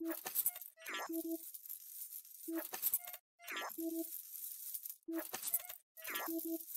Thank you.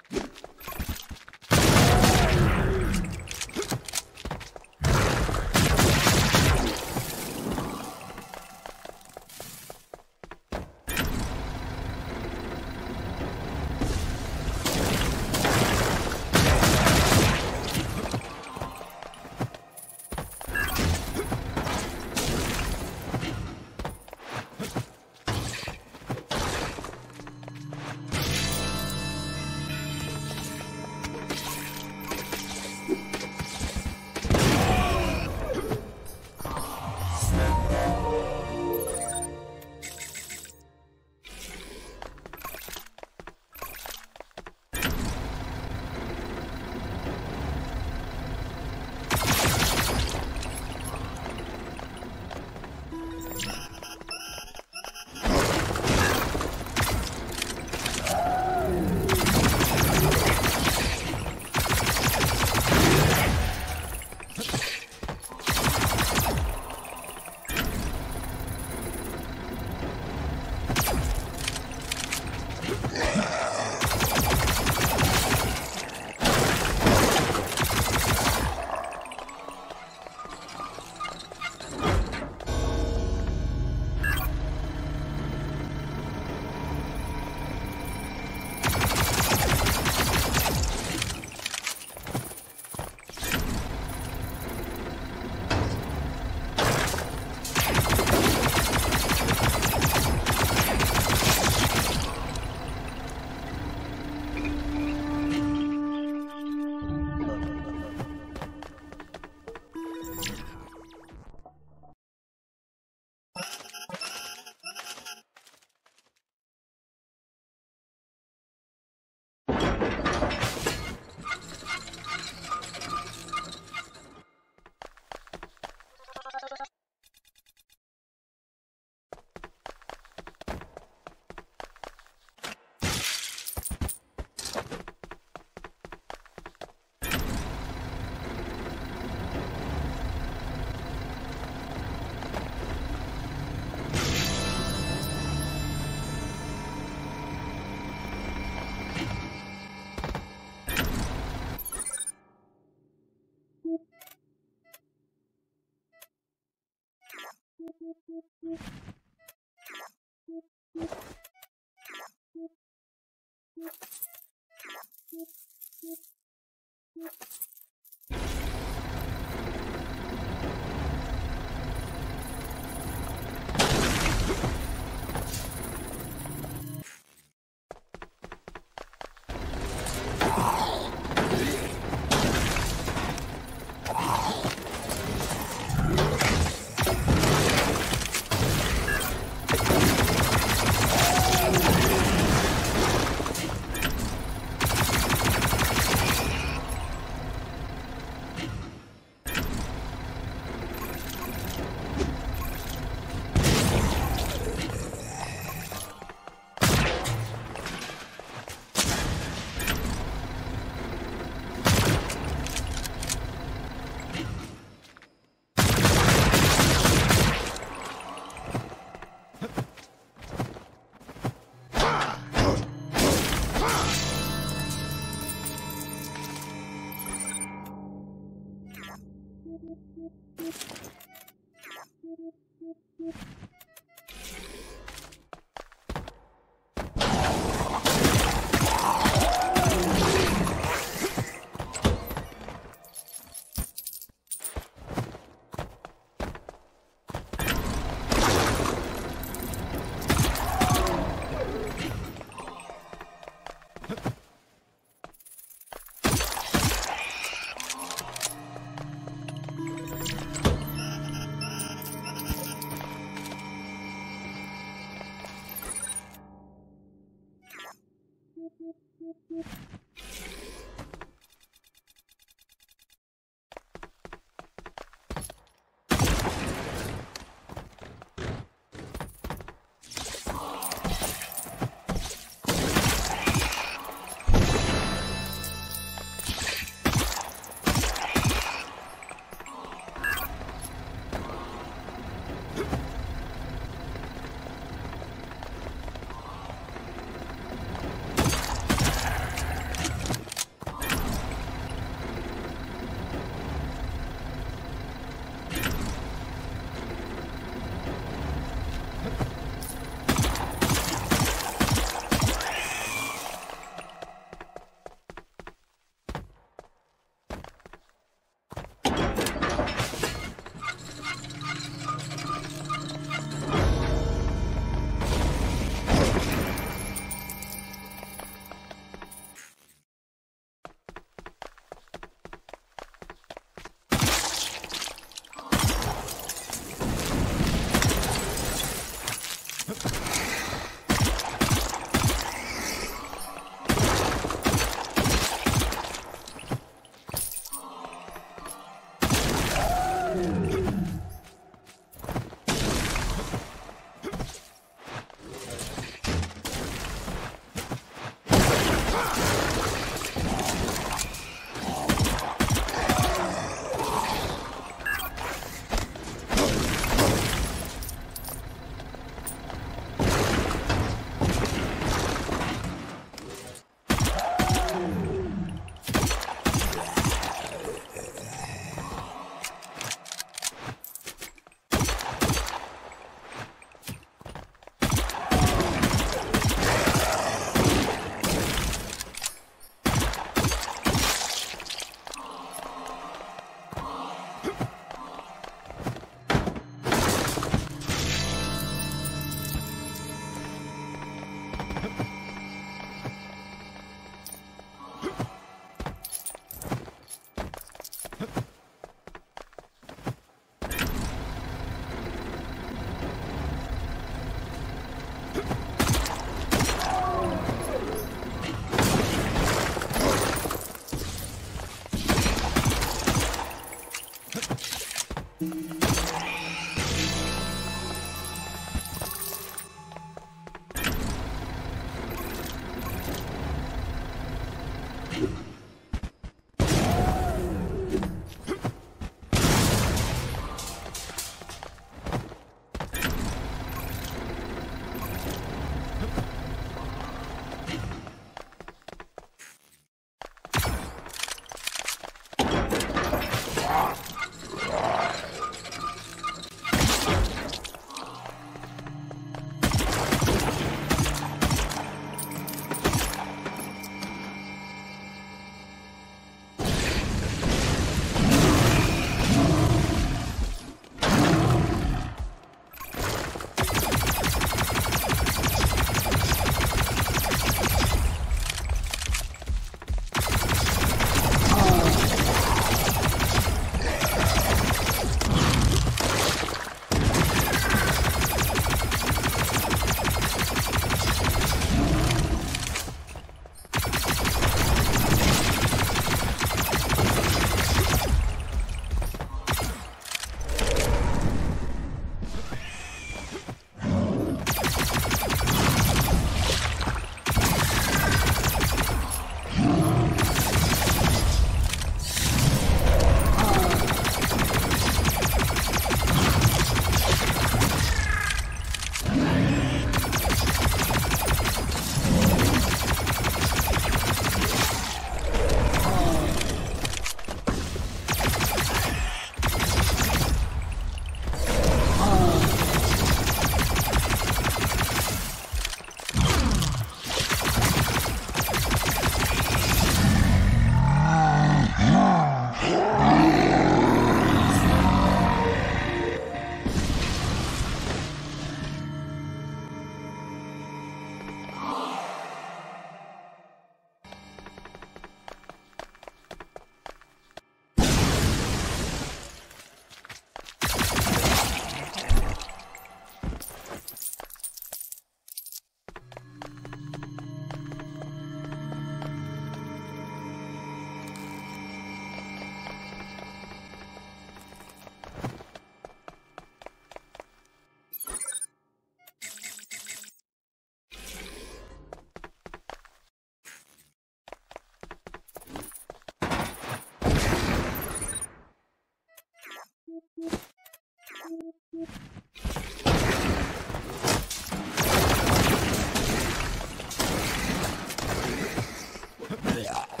Yeah.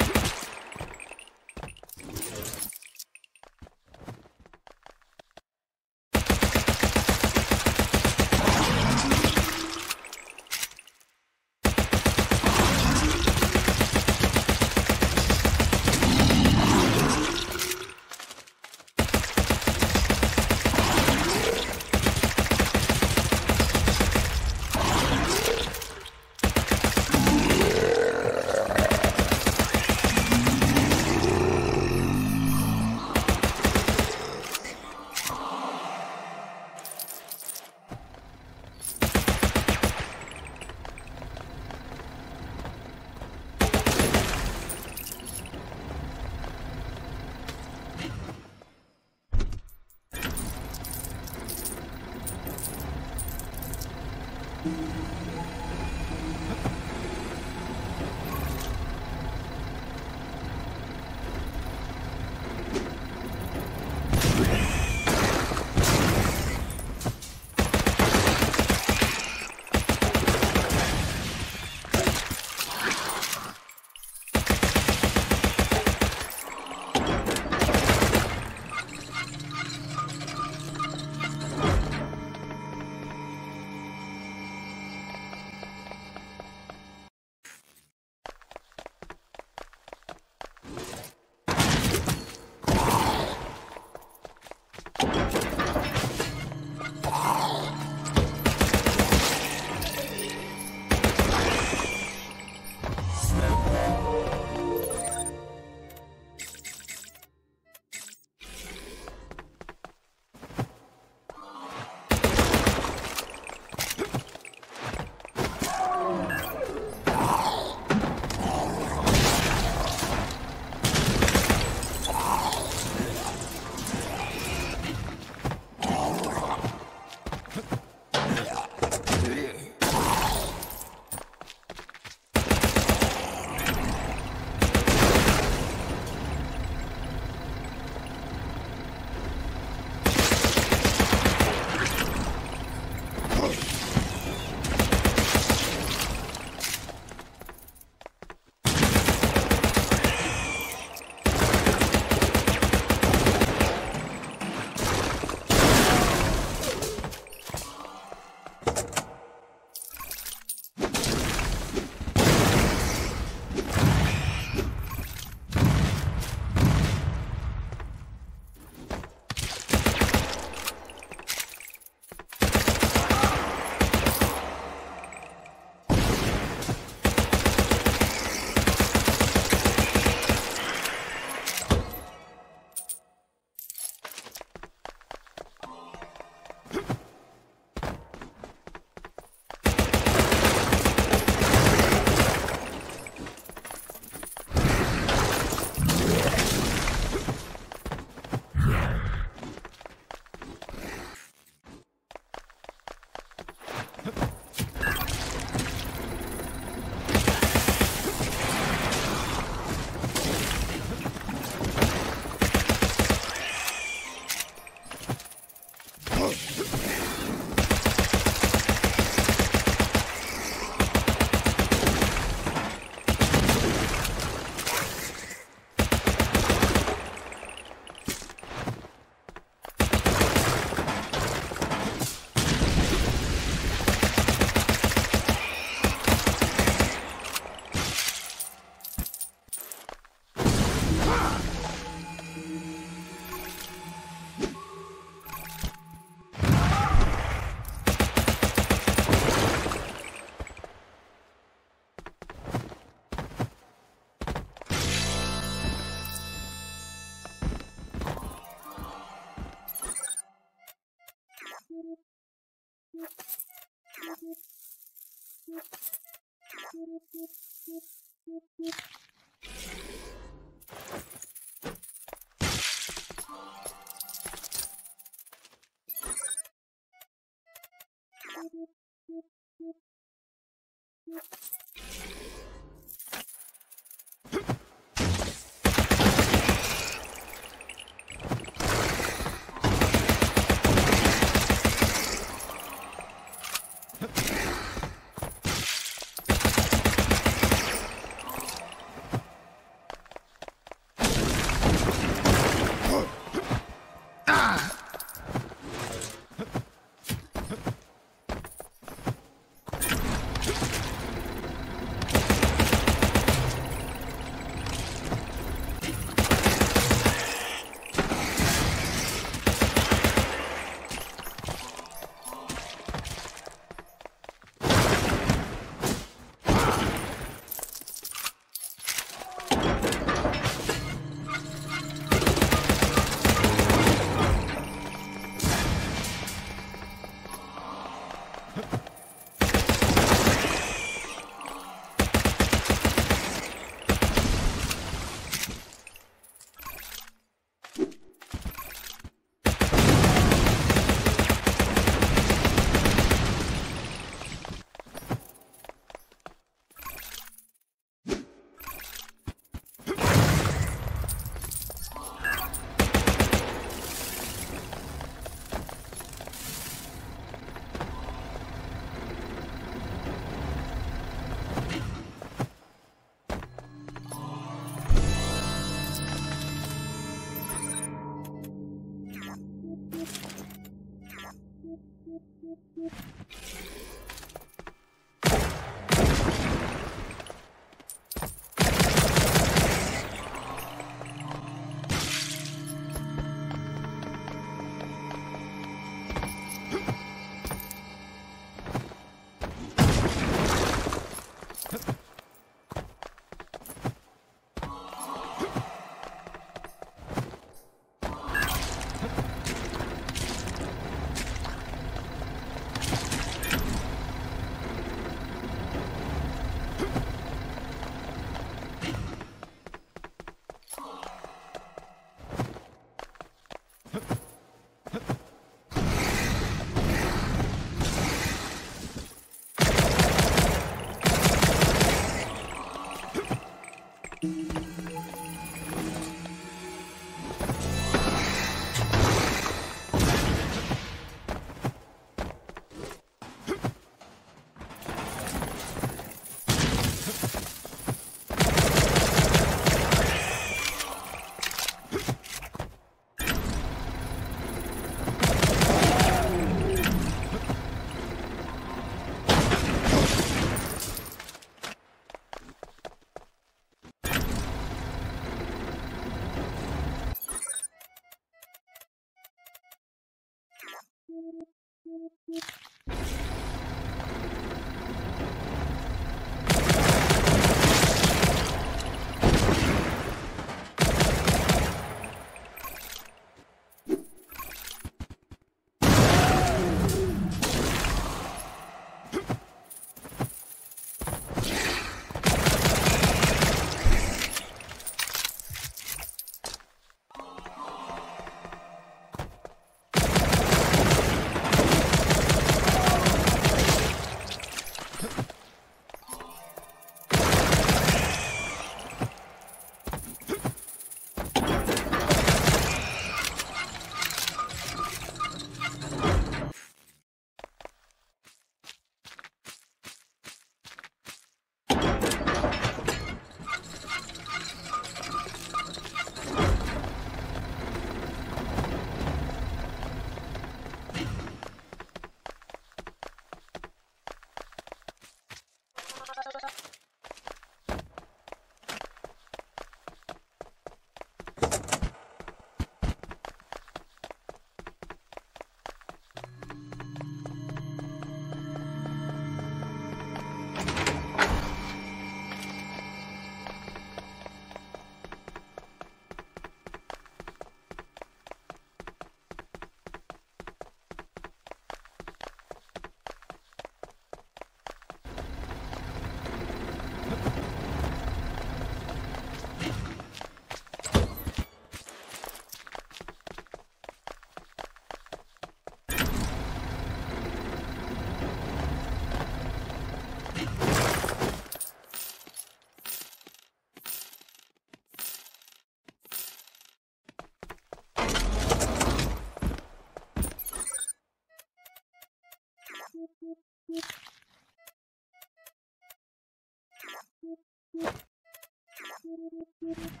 you.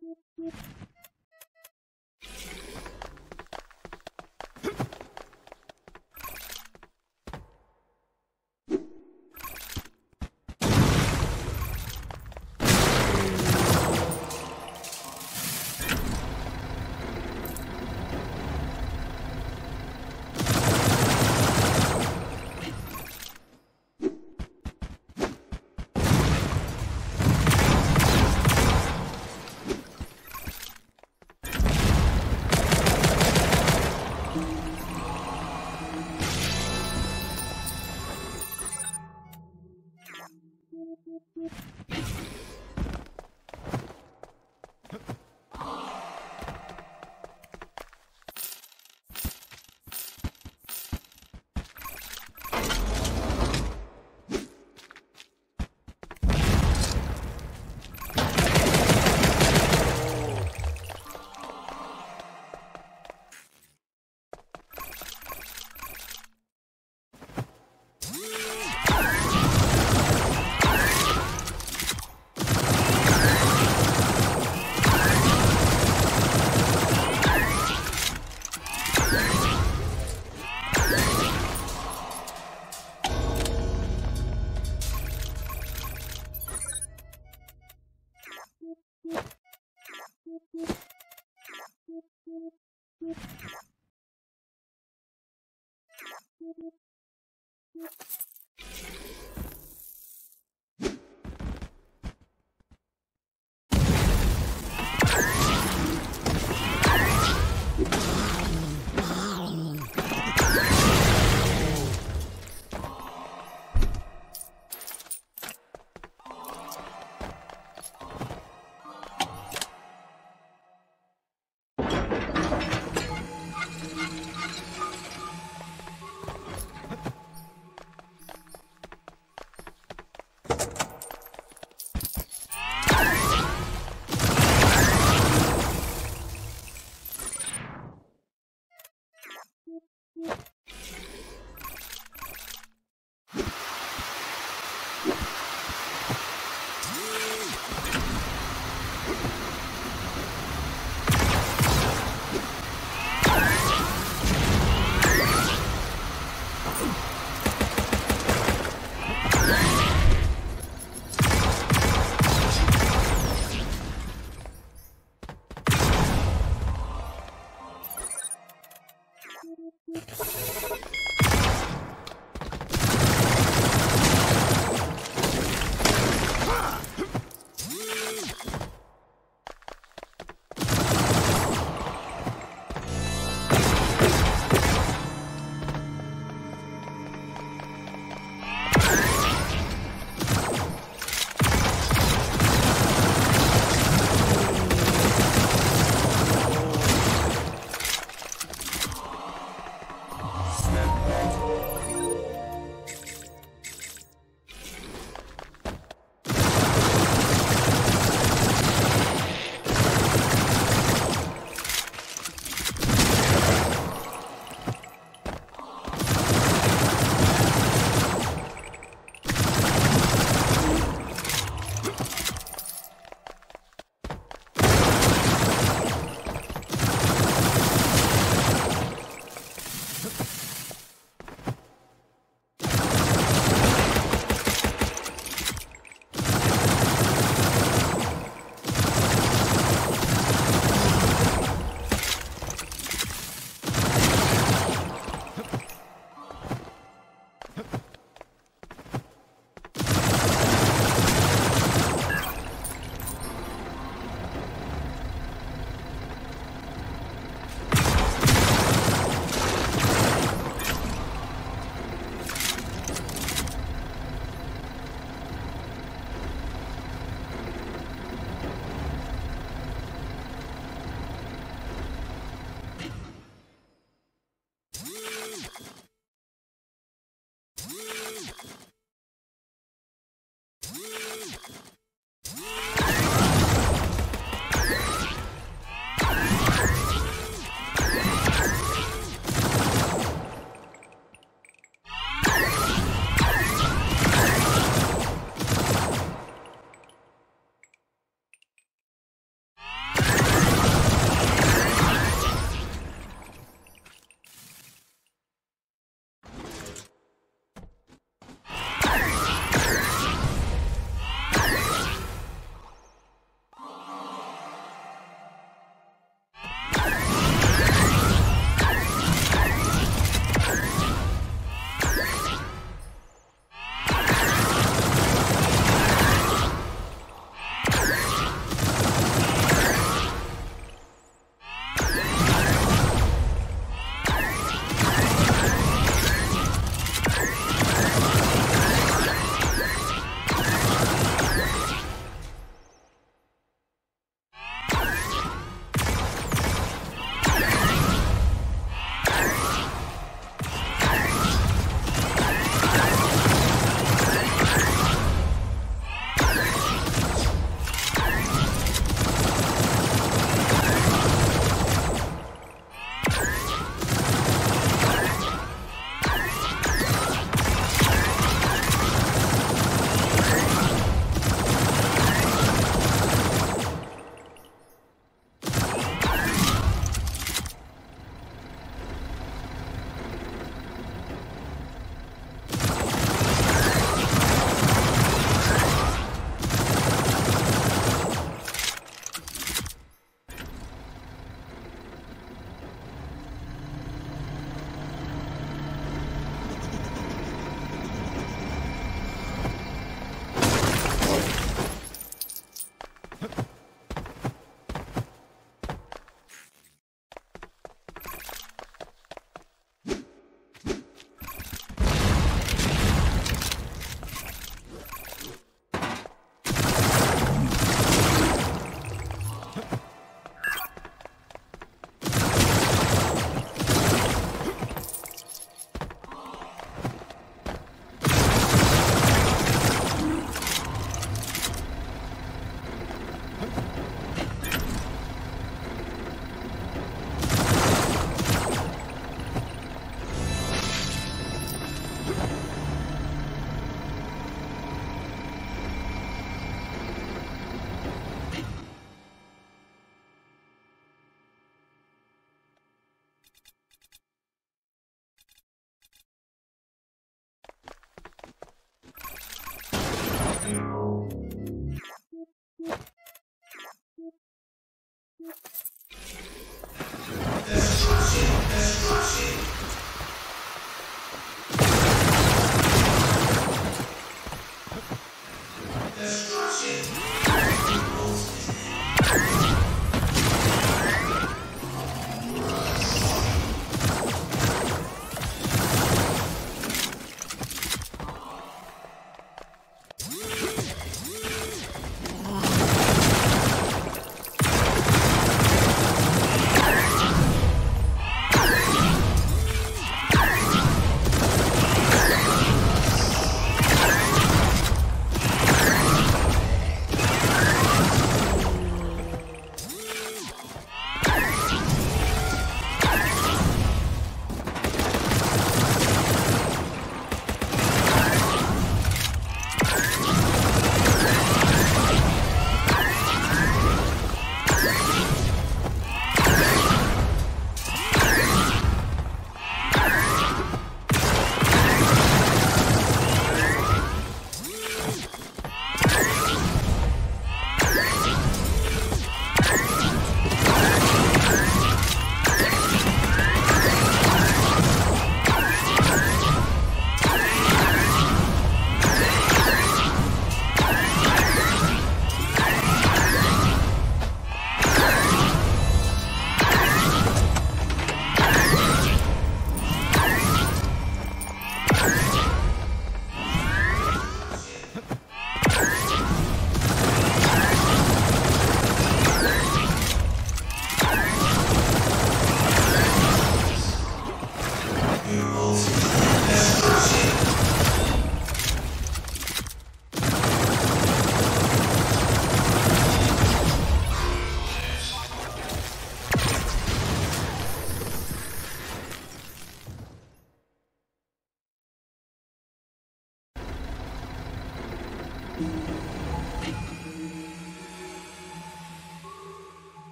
Thank you.